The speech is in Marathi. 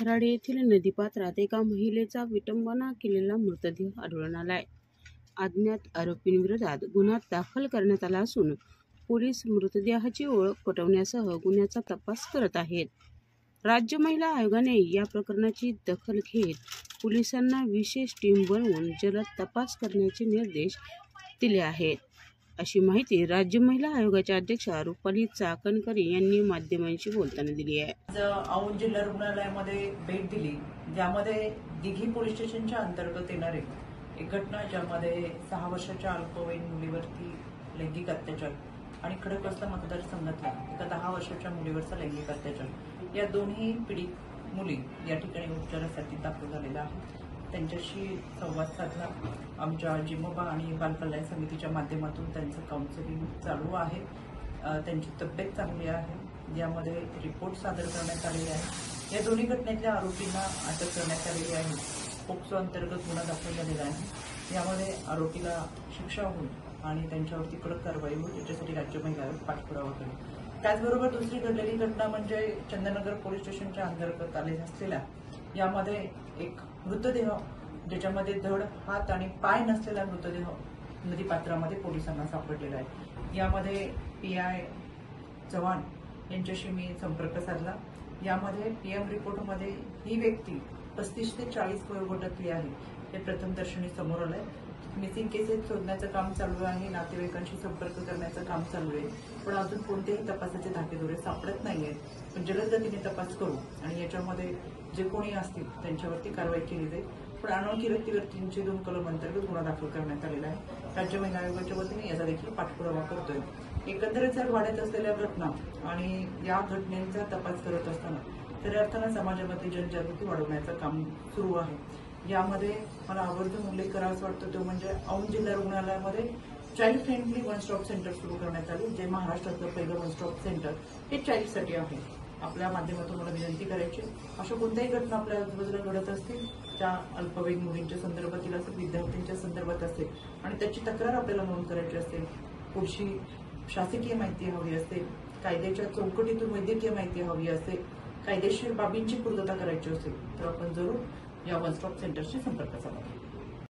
खराडे येथील नदीपात्रात एका महिलेचा विटंबना केलेला मृतदेह आढळून आलाय. अज्ञात आरोपींविरोधात गुन्हा दाखल करण्यात आला असून पोलीस मृतदेहाची ओळख पटवण्यासह गुन्ह्याचा तपास करत आहेत. राज्य महिला आयोगाने या प्रकरणाची दखल घेत पोलिसांना विशेष टीम बनवून जलद तपास करण्याचे निर्देश दिले आहेत. अशी माहिती राज्य महिला आयोगाच्या अध्यक्षा रुपाली चाकणकरी यांनी माध्यमांशी बोलताना दिली आहे. आज औंध जिल्हा रुग्णालयामध्ये भेट दिली. ज्यामध्ये दिघी पोलीस स्टेशनच्या अंतर्गत येणारे एक घटना ज्यामध्ये सहा वर्षाच्या अल्पवयीन मुलीवरती लैंगिक अत्याचार आणि खडकवासला मतदारसंघातल्या एका दहा वर्षाच्या मुलीवरचा लैंगिक अत्याचार या दोन्ही पीडित मुली या ठिकाणी उपचारासाठी दाखल झालेल्या आहेत. त्यांच्याशी संवाद साधला. आमच्या जिमोबा आणि बालकल्याण समितीच्या माध्यमातून त्यांचं काउन्सिलिंग चालू आहे. त्यांची तब्येत चांगली आहे. यामध्ये रिपोर्ट सादर करण्यात आलेले आहे. या दोन्ही घटनेतल्या आरोपींना अटक करण्यात आलेली आहे. पोक्सो अंतर्गत गुन्हा दाखल झालेला आहे. यामध्ये आरोपीला शिक्षा होईल आणि त्यांच्यावरती कडक कारवाई होईल याच्यासाठी राज्य महिला आयोग पाठपुरावा करेल त्याचबरोबर दुसरी घडलेली घटना म्हणजे चंद्रनगर पोलीस स्टेशनच्या अंतर्गत आले असलेल्या यामध्ये एक मृतदेह ज्याच्यामध्ये धड हात आणि पाय नसलेला मृतदेह नदी पात्रामध्ये पोलिसांना सापडलेला आहे. यामध्ये पी आय चव्हाण यांच्याशी मी संपर्क साधला. यामध्ये पी एम रिपोर्टमध्ये ही व्यक्ती पस्तीस ते चाळीस वयोगटातली आहे. हे प्रथमदर्शनी समोर आलंय. मिसिंग केसेस शोधण्याचं काम चालू आहे नातेवाईकांशी संपर्क करण्याचं काम चालू आहे. पण अजून कोणतेही तपासाचे धाकेदोरे सापडत नाही आहेत पण जलद गतीने तपास करू आणि याच्यामध्ये जे कोणी असतील त्यांच्यावरती कारवाई केली जाईल. पण अनोळखी व्यक्तीवरतींचे दोन कलम अंतर्गत गुन्हा दाखल करण्यात आलेला आहे. राज्य महिला आयोगाच्या वतीने याचा देखील पाठपुरावा करतोय. एकंदरीत जर वाढत असलेल्या घटना आणि या घटनेचा तपास करत असताना खऱ्या अर्थानं समाजामध्ये जनजागृती वाढवण्याचं काम सुरू आहे. यामध्ये मला आवर्जून उल्लेख करावासा वाटतो तो म्हणजे औंध जिल्हा रुग्णालयामध्ये child friendly one stop centre सुरू करण्यात आले जे महाराष्ट्रातलं पहिलं वन स्टॉप सेंटर हे चाईल्डसाठी आहे. आपल्या माध्यमातून मला विनंती करायची अशा कोणत्याही घटना आपल्या आजूबाजूला घडत असतील त्या अल्पवयीन मुलींच्या संदर्भातील असेल विद्यार्थ्यांच्या संदर्भात असेल आणि त्याची तक्रार आपल्याला नोंद करायची असेल पुढची शासकीय माहिती हवी असेल कायद्याच्या चौकटीतून वैद्यकीय माहिती हवी असेल कायदेशीर बाबींची पूर्तता करायची असेल तर आपण जरूर या वन स्टॉप सेंटरशी संपर्क साधा.